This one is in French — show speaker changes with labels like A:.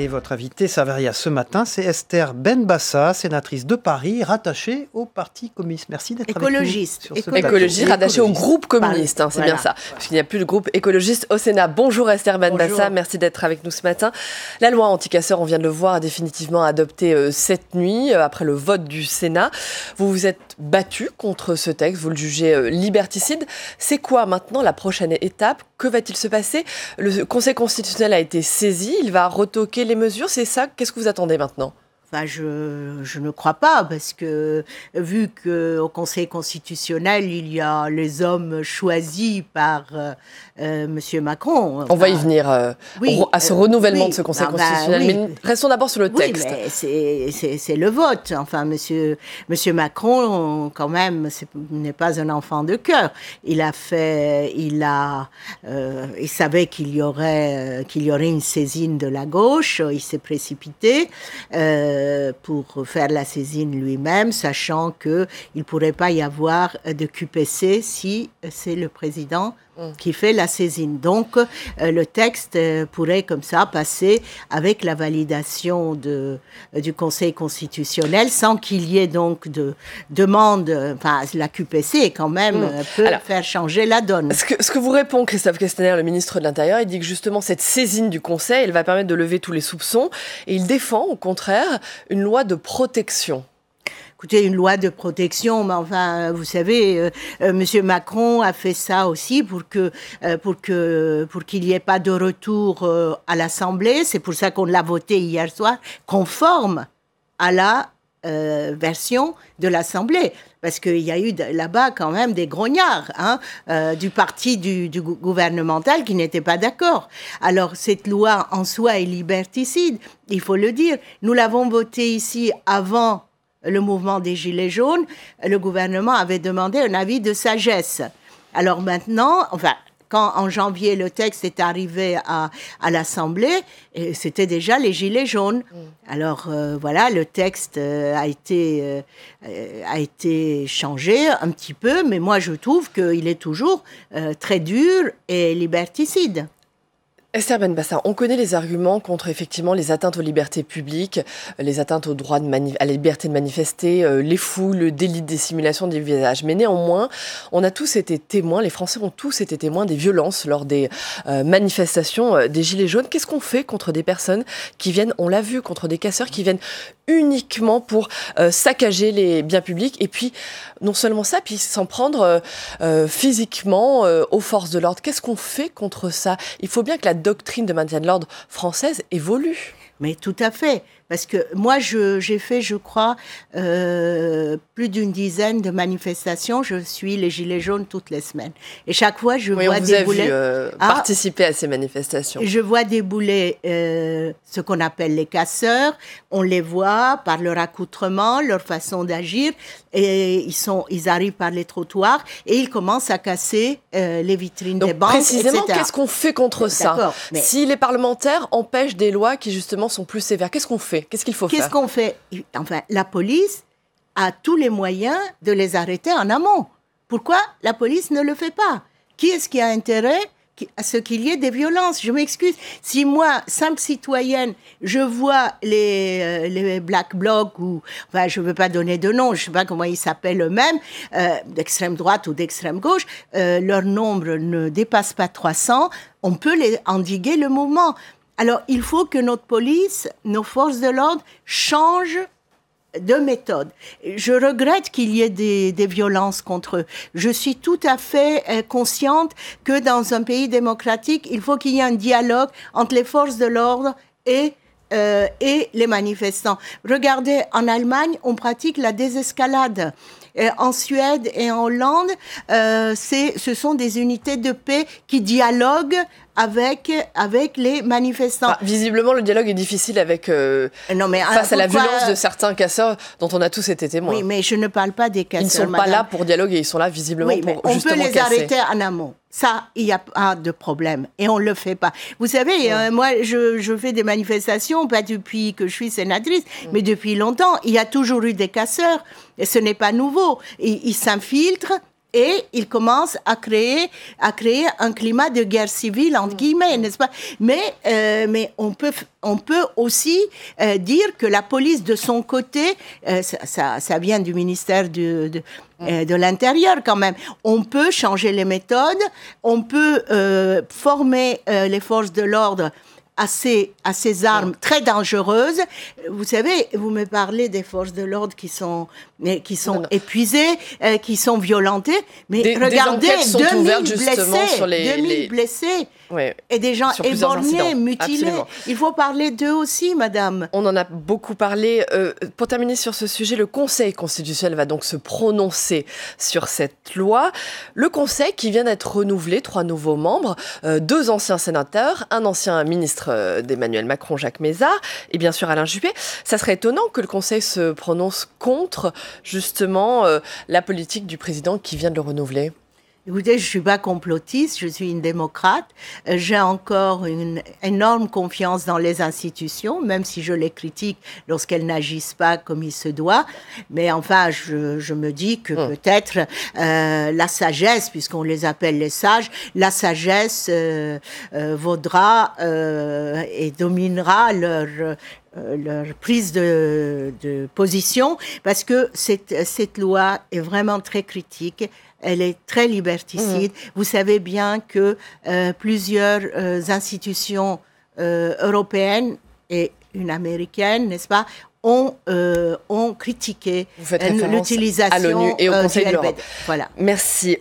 A: Et votre invitée Savaria ce matin, c'est Esther Benbassa, sénatrice de Paris, rattachée au Parti communiste. Merci d'être avec nous.
B: Écologiste.
A: sur ce
B: Écologiste.
A: plateau.
C: Écologiste rattaché au groupe communiste, hein, c'est
B: Voilà.
C: bien ça. Parce qu'il n'y a plus de groupe écologiste au Sénat. Bonjour Esther Benbassa,
B: Bonjour.
C: merci d'être avec nous ce matin. La loi anti-casseurs, on vient de le voir, a définitivement adopté euh, cette nuit, euh, après le vote du Sénat. Vous vous êtes battu contre ce texte, vous le jugez euh, liberticide. C'est quoi maintenant la prochaine étape? Que va-t-il se passer? Le Conseil constitutionnel a été saisi, il va retoquer les mesures, c'est ça? Qu'est-ce que vous attendez maintenant?
B: Enfin, je, je ne crois pas, parce que vu qu'au Conseil constitutionnel, il y a les hommes choisis par euh, euh, M. Macron.
C: On va y venir euh,
B: oui,
C: à ce
B: euh,
C: renouvellement
B: oui.
C: de ce Conseil
B: bah
C: constitutionnel.
B: oui.
C: Mais restons d'abord sur le texte.
B: c'est- le vote. Enfin, monsieur, monsieur Macron, quand même, n'est pas un enfant de cœur. Il a fait, il a, euh, il savait qu'il y aurait, qu'il y aurait une saisine de la gauche. Il s'est précipité euh, pour faire la saisine lui-même, sachant que il pourrait pas y avoir de QPC si c'est le président qui fait la saisine. Donc, euh, le texte euh, pourrait comme ça passer avec la validation de, euh, du Conseil constitutionnel sans qu'il y ait donc de demande. Enfin, la QPC quand même
C: Mm.
B: euh, peut
C: Alors,
B: faire changer la donne.
C: Ce que, ce que vous répond Christophe Castaner, le ministre de l'Intérieur, il dit que justement cette saisine du Conseil, elle va permettre de lever tous les soupçons. Et il défend au contraire une loi de protection.
B: Écoutez, une loi de protection, mais enfin, vous savez, euh, euh, Monsieur Macron a fait ça aussi pour que euh, pour que pour qu'il n'y ait pas de retour à l'Assemblée. C'est pour ça qu'on l'a voté hier soir, conforme à la version de l'Assemblée. Parce qu'il y a eu là-bas quand même des grognards hein, du parti du, du gou- gouvernemental qui n'étaient pas d'accord. Alors cette loi en soi est liberticide, il faut le dire. Nous l'avons votée ici avant le mouvement des Gilets jaunes. Le gouvernement avait demandé un avis de sagesse. Alors maintenant, enfin, quand en janvier le texte est arrivé à, à l'Assemblée, et c'était déjà les Gilets jaunes. Alors euh, voilà, le texte euh, a été euh, euh, a été changé un petit peu, mais moi je trouve qu'il est toujours euh, très dur et liberticide.
C: Esther Benbassa, on connaît les arguments contre effectivement les atteintes aux libertés publiques, les atteintes au droit de à la liberté de manifester, euh, les foules, le délit de dissimulation des visages. Mais néanmoins, on a tous été témoins, les Français ont tous été témoins des violences lors des euh, manifestations euh, des Gilets jaunes. Qu'est-ce qu'on fait contre des personnes qui viennent, on l'a vu, contre des casseurs qui viennent uniquement pour euh, saccager les biens publics et puis non seulement ça, puis s'en prendre euh, euh, physiquement aux forces de l'ordre. Qu'est-ce qu'on fait contre ça? Il faut bien que la doctrine de maintien de l'ordre française évolue.
B: Mais tout à fait. Parce que moi, j'ai fait, je crois, euh, plus d'une dizaine de manifestations. Je suis les Gilets jaunes toutes les semaines. Et chaque fois, je
C: Oui, on
B: vois
C: a
B: débouler.
C: vu euh,
B: Ah.
C: participer à ces manifestations.
B: Je vois débouler euh, ce qu'on appelle les casseurs. On les voit par leur accoutrement, leur façon d'agir, et ils sont, ils arrivent par les trottoirs et ils commencent à casser euh, les vitrines des banques,
C: précisément, qu'est-ce qu'on fait contre ça
B: mais-
C: Si les parlementaires empêchent des lois qui justement sont plus sévères, qu'est-ce qu'on fait Qu'est-ce qu'il faut
B: Qu'est-ce
C: faire?
B: qu'on fait? Enfin, la police a tous les moyens de les arrêter en amont. Pourquoi la police ne le fait pas? Qui est-ce qui a intérêt à ce qu'il y ait des violences? Je m'excuse. Si moi, simple citoyenne, je vois les, euh, les Black Blocs ou, enfin, je ne veux pas donner de nom, je ne sais pas comment ils s'appellent eux-mêmes, euh, d'extrême droite ou d'extrême gauche, euh, leur nombre ne dépasse pas 300, on peut les endiguer le mouvement. Alors, il faut que notre police, nos forces de l'ordre changent de méthode. Je regrette qu'il y ait des, violences contre eux. Je suis tout à fait euh, consciente que dans un pays démocratique, il faut qu'il y ait un dialogue entre les forces de l'ordre et euh, et les manifestants. Regardez, en Allemagne, on pratique la désescalade. Euh, en Suède et en Hollande, euh, ce sont des unités de paix qui dialoguent avec, avec les manifestants.
C: Bah, Visiblement, le dialogue est difficile avec euh,
B: non, mais
C: face à la violence de certains casseurs dont on a tous été témoins.
B: Oui, mais je ne parle pas des
C: Ils
B: casseurs.
C: ne sont pas là pour dialoguer, ils sont là visiblement
B: Oui, mais
C: pour
B: on peut les
C: casser.
B: arrêter en amont. Ça, il n'y a pas de problème. Et on ne le fait pas. Vous savez, euh, moi, je, je fais des manifestations, pas depuis que je suis sénatrice, mais depuis longtemps. Il y a toujours eu des casseurs. Et ce n'est pas nouveau. Ils s'infiltrent. Et il commence à créer, à créer un climat de guerre civile, entre guillemets, n'est-ce pas? Mais, euh, mais on peut, on peut aussi euh, dire que la police, de son côté, euh, ça, ça, ça, vient du ministère de, de, euh, de l'Intérieur quand même, on peut changer les méthodes, on peut euh, former les forces de l'ordre à ces, à ces armes très dangereuses. Vous savez, vous me parlez des forces de l'ordre qui sont, qui sont non, non. épuisées, euh, qui sont violentées, mais
C: des,
B: regardez,
C: des
B: 2000 blessés,
C: sur les,
B: 2000
C: les...
B: blessés.
C: Ouais,
B: et des gens éborgnés, mutilés. Absolument. Il faut parler d'eux aussi, madame.
C: On en a beaucoup parlé. Euh, pour terminer sur ce sujet, le Conseil constitutionnel va donc se prononcer sur cette loi. Le Conseil qui vient d'être renouvelé, trois nouveaux membres, euh, deux anciens sénateurs, un ancien ministre euh, d'Emmanuel Macron, Jacques Mézard, et bien sûr Alain Juppé. Ça serait étonnant que le Conseil se prononce contre justement euh, la politique du président qui vient de le renouveler.
B: Écoutez, je suis pas complotiste, je suis une démocrate. J'ai encore une énorme confiance dans les institutions, même si je les critique lorsqu'elles n'agissent pas comme il se doit. Mais enfin, je, je me dis que mmh. peut-être euh, la sagesse, puisqu'on les appelle les sages, la sagesse euh, euh, vaudra et dominera leur euh, leur prise de, de, position parce que cette, cette loi est vraiment très critique. Elle est très liberticide. Mmh. Vous savez bien que euh, plusieurs euh, institutions euh, européennes et une américaine, n'est-ce pas, ont, ont critiqué l'utilisation
C: à l'ONU et au Conseil de l'Europe.
B: Voilà.
C: Merci.